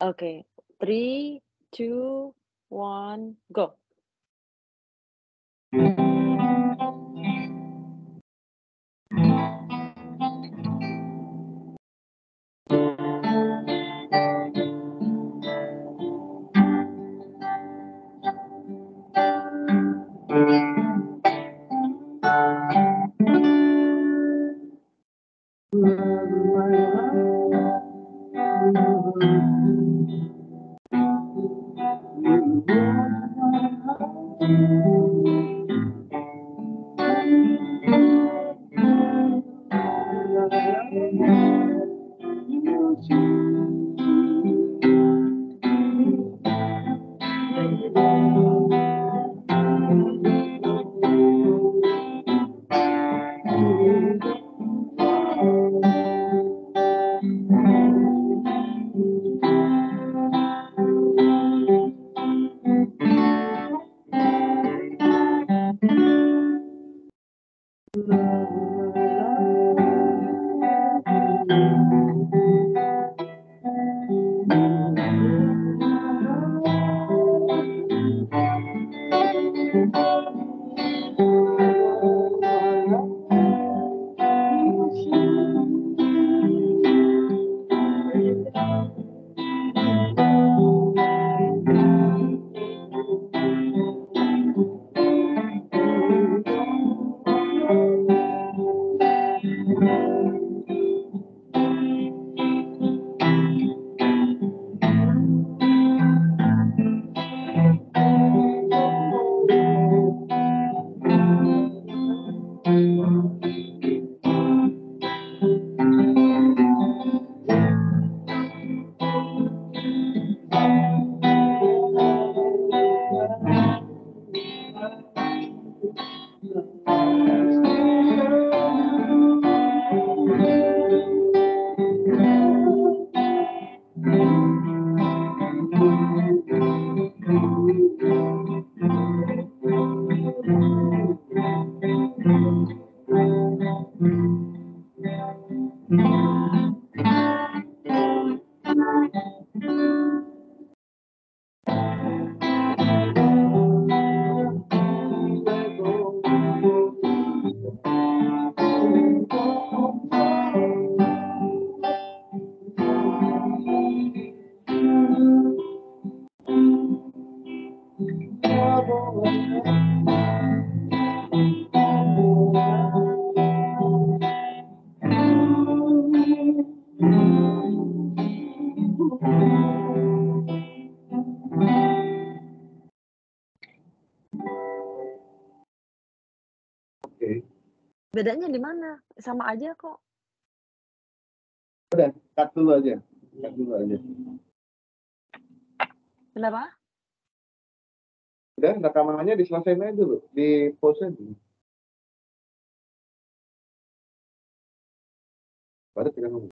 Oke, 3, 2, 1, go. Oke. Bedanya di mana? Sama aja kok. Udah, cut dulu aja cut dulu aja. Kenapa? Udah, rekamannya diselesain aja dulu, di-pause aja. Baru tinggal ngomong.